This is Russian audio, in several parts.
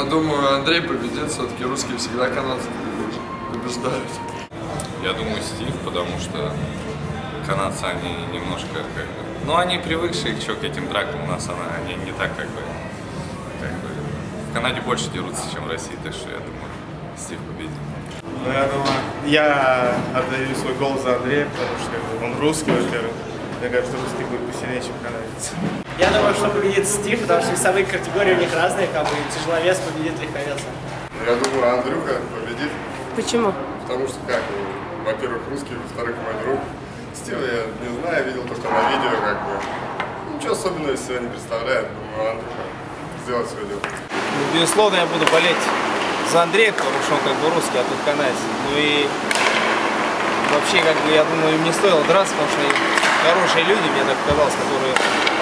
Андрей победит, все-таки русские всегда канадцев побеждают. Я думаю, Стив, потому что канадцы, они немножко как бы... Ну, они привыкшие еще к этим дракам, у нас она, они не так как бы, как бы... В Канаде больше дерутся, чем в России, так что я думаю, Стив победит. Ну, я думаю, я отдаю свой голос за Андрея, потому что он русский, во-первых. Мне кажется, русский будет посильнее, чем канадец. Я думаю, что победит Стив, потому что весовые категории у них разные, как бы тяжеловес победит легковес. Я думаю, Андрюха победит, Почему? потому что, как, бы, во-первых, русский, во-вторых, мой друг. Стива я не знаю, видел только на видео, как бы. Ничего особенного из себя не представляет. Думаю, Андрюха сделает свое дело. Ну, безусловно, я буду болеть за Андрея, потому что он как бы русский, а тут канадец. Ну и вообще, как бы, я думаю, им не стоило драться, потому что хорошие люди, мне так казалось, которые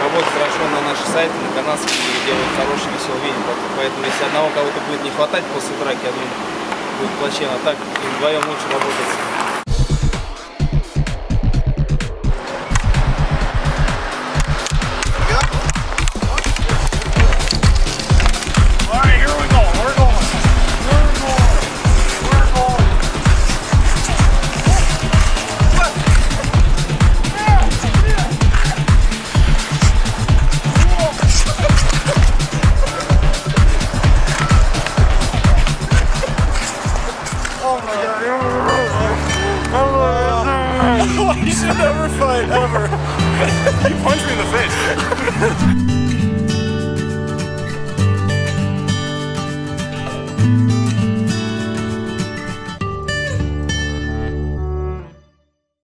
работают хорошо на наши сайты, на канадские, и делают хороший веселый видео. Поэтому, если одного кого-то будет не хватать после драки, я думаю, будет плачевно. Так, вдвоем лучше работать. You should never fight ever?